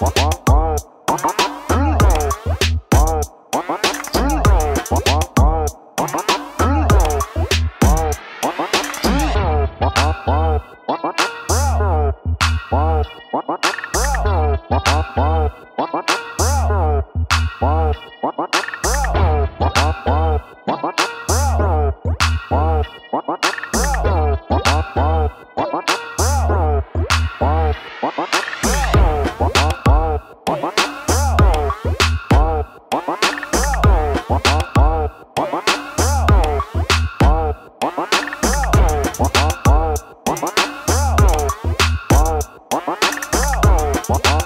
Wow. Uh -huh.